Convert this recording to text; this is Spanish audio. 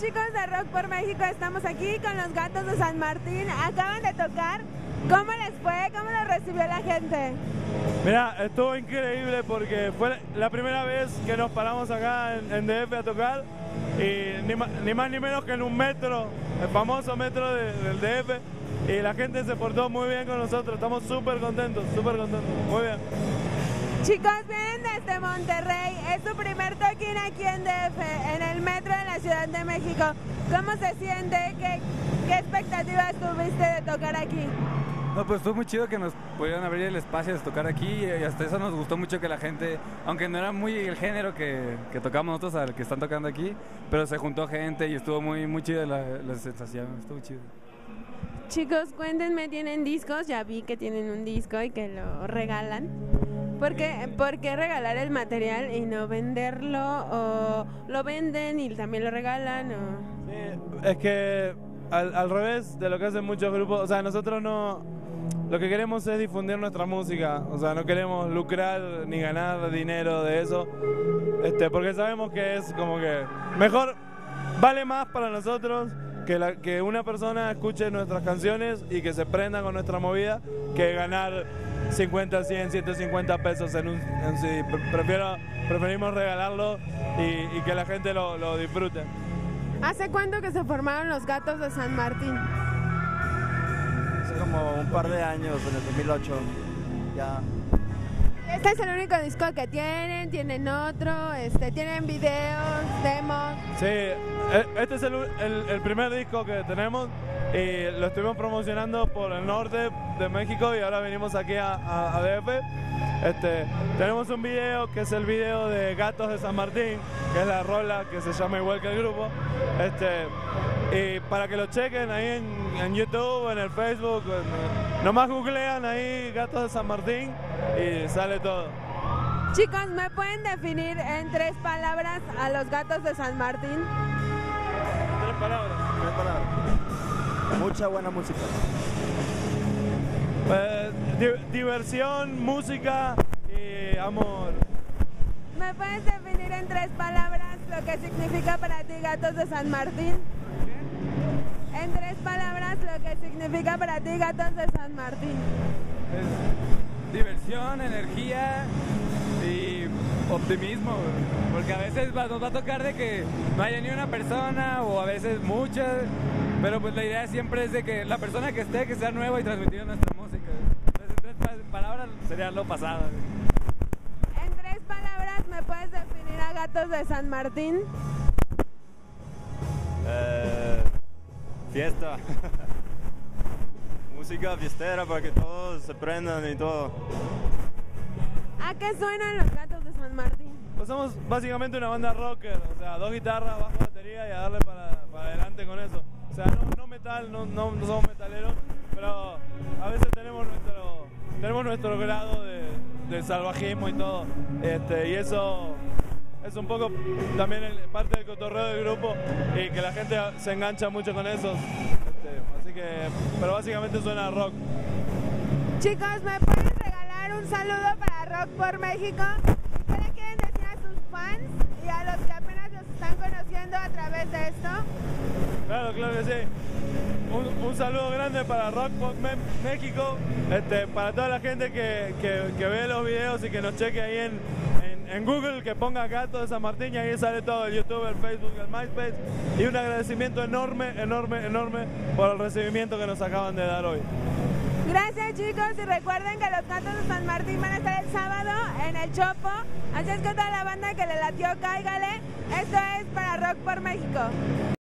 chicos de Rock por México, estamos aquí con los gatos de San Martín. Acaban de tocar. ¿Cómo les fue? ¿Cómo lo recibió la gente? Mira, estuvo increíble porque fue la primera vez que nos paramos acá en, DF a tocar y ni, más ni menos que en un metro, el famoso metro del DF y la gente se portó muy bien con nosotros, estamos súper contentos, súper contentos, muy bien. Chicos, vienen desde Monterrey, es su primer toquín aquí en DF, en el metro de la Ciudad de México. ¿Cómo se siente? ¿Qué, qué expectativas tuviste de tocar aquí? No, pues fue muy chido que nos pudieran abrir el espacio de tocar aquí y hasta eso nos gustó mucho que la gente, aunque no era muy el género que, que tocamos nosotros al que están tocando aquí, pero se juntó gente y estuvo muy, muy chido la, la sensación, estuvo chido. Chicos, cuéntenme, ¿tienen discos? Ya vi que tienen un disco y que lo regalan. ¿Por qué, ¿Por qué regalar el material y no venderlo? ¿O lo venden y también lo regalan? O... Sí, es que al, al, revés de lo que hacen muchos grupos, o sea, nosotros no... Lo que queremos es difundir nuestra música, o sea, no queremos lucrar ni ganar dinero de eso, este, porque sabemos que es como que mejor, vale más para nosotros que, la, que una persona escuche nuestras canciones y que se prenda con nuestra movida que ganar 50, 100, 150 pesos en un sí. Prefiero, preferimos regalarlo y, y que la gente lo, lo, disfrute. ¿Hace cuánto que se formaron los gatos de San Martín? Hace como un par de años, en el 2008. Ya. Este es el único disco que tienen, tienen otro, este, tienen videos, demos. Sí, e, este es el, el, el primer disco que tenemos y lo estuvimos promocionando por el norte de México y ahora venimos aquí a, DF. Este, tenemos un video que es el video de Gatos de San Martín, que es la rola que se llama igual que el grupo. Este, y para que lo chequen ahí en YouTube, en el Facebook, nomás googlean ahí Gatos de San Martín y sale todo. Chicos, ¿me pueden definir en tres palabras a los gatos de San Martín? Mucha buena música. Pues, diversión, música y amor. ¿Me puedes definir en tres palabras lo que significa para ti Gatos de San Martín? En tres palabras lo que significa para ti Gatos de San Martín. diversión, energía optimismo, porque a veces nos va a tocar de que no haya ni una persona o a veces muchas, pero pues la idea siempre es de que la persona que esté, que sea nueva y transmitir nuestra música. Entonces, en tres palabras sería lo pasado. En tres palabras, ¿me puedes definir a Gatos de San Martín? Eh, fiesta. Música fiestera para que todos se prendan y todo. ¿A qué suenan los Gatos? Pues somos básicamente una banda rocker, o sea, dos guitarras, bajo batería y a darle para, para adelante con eso. O sea, no, metal, no, no, somos metaleros, pero a veces tenemos nuestro, tenemos nuestro grado de, salvajismo y todo. Este, y eso es un poco también parte del cotorreo del grupo y que la gente se engancha mucho con eso. Este, así que, pero básicamente suena rock. Chicos, ¿me pueden regalar un saludo para Rock por México? ¿Qué le fans y a los que apenas los están conociendo a través de esto? Claro, claro que sí. Un, saludo grande para Rock México, este, para toda la gente que, ve los videos y que nos cheque ahí en, en, Google, que ponga Gato de San Martín y ahí sale todo, el YouTube, el Facebook, el MySpace. Y un agradecimiento enorme, enorme, enorme por el recibimiento que nos acaban de dar hoy. Gracias chicos y recuerden que los gatos de San Martín van a estar el sábado en el Chopo. Así es que toda la banda que le latió, cáigale. Esto es para Rock por México.